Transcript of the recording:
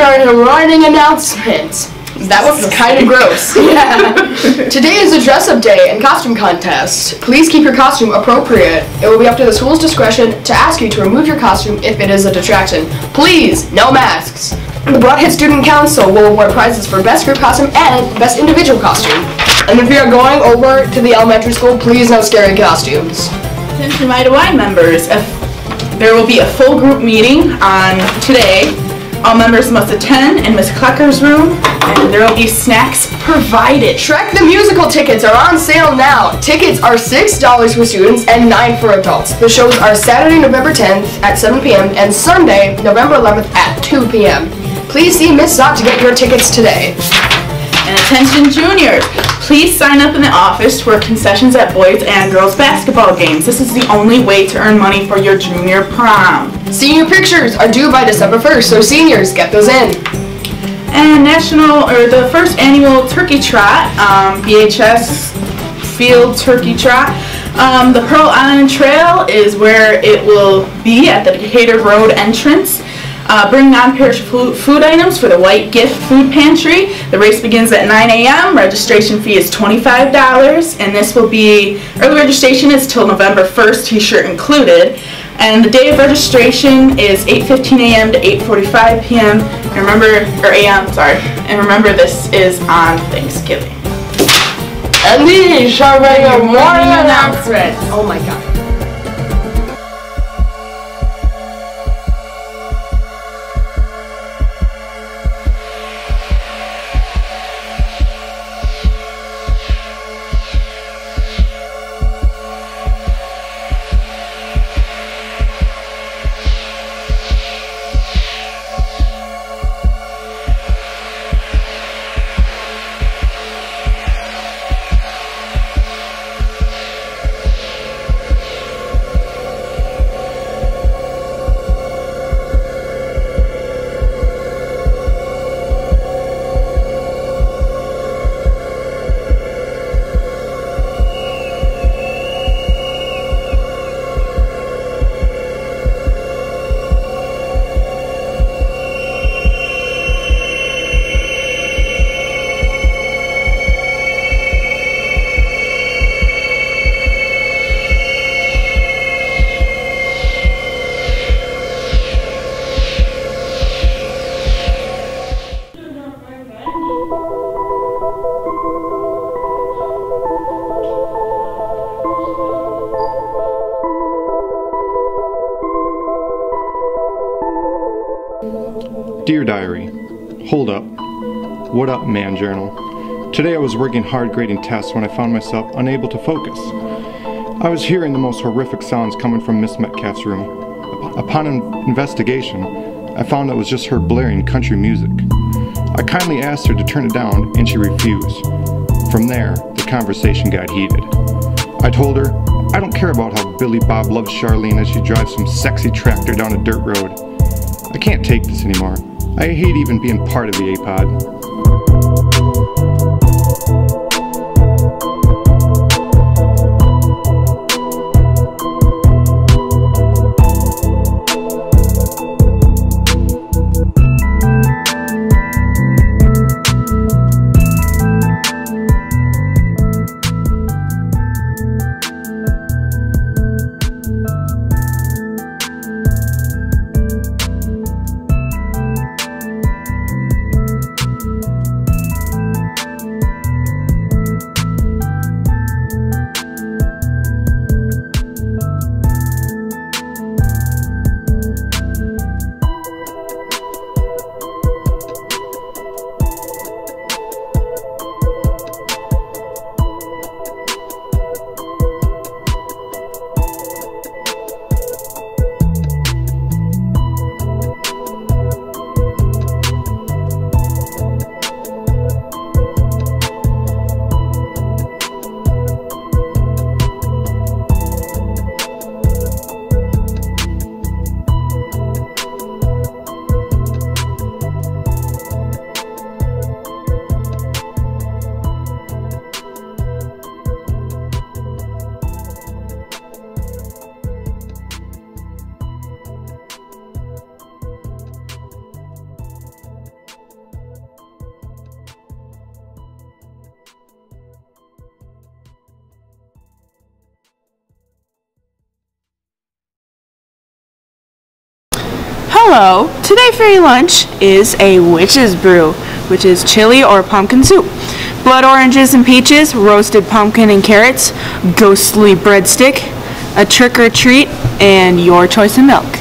trying to writing announcement. That was kind of gross. Yeah. Today is a dress-up day and costume contest. Please keep your costume appropriate. It will be up to the school's discretion to ask you to remove your costume if it is a distraction. Please, no masks. The Brodhead Student Council will award prizes for best group costume and best individual costume. And if you are going over to the elementary school, please no scary costumes. Attention Y members, there will be a full group meeting on today. All members must attend in Miss Clucker's room, and there will be snacks provided. Shrek the Musical tickets are on sale now. Tickets are $6 for students and 9 for adults. The shows are Saturday, November 10th at 7 p.m. and Sunday, November 11th at 2 p.m. Please see Miss Zott to get your tickets today. And attention juniors, please sign up in the office for concessions at boys and girls basketball games. This is the only way to earn money for your junior prom. Senior pictures are due by December 1st, so seniors, get those in. And national, or the first annual turkey trot, um, BHS Field Turkey Trot. Um, the Pearl Island Trail is where it will be at the Decatur Road entrance. Uh, bring non-perishable food items for the White Gift Food Pantry. The race begins at 9 a.m. Registration fee is $25, and this will be, early registration is till November 1st, t-shirt included. And the day of registration is 8.15 a.m. to 8.45 p.m. And remember, or a.m., sorry. And remember, this is on Thanksgiving. And these are your morning announcements. Oh my god. Dear Diary, Hold up. What up, man journal? Today I was working hard grading tests when I found myself unable to focus. I was hearing the most horrific sounds coming from Miss Metcalf's room. Upon investigation, I found it was just her blaring country music. I kindly asked her to turn it down and she refused. From there, the conversation got heated. I told her, I don't care about how Billy Bob loves Charlene as she drives some sexy tractor down a dirt road. I can't take this anymore. I hate even being part of the A-Pod. Hello! Today for your lunch is a witch's brew, which is chili or pumpkin soup. Blood oranges and peaches, roasted pumpkin and carrots, ghostly breadstick, a trick or treat, and your choice of milk.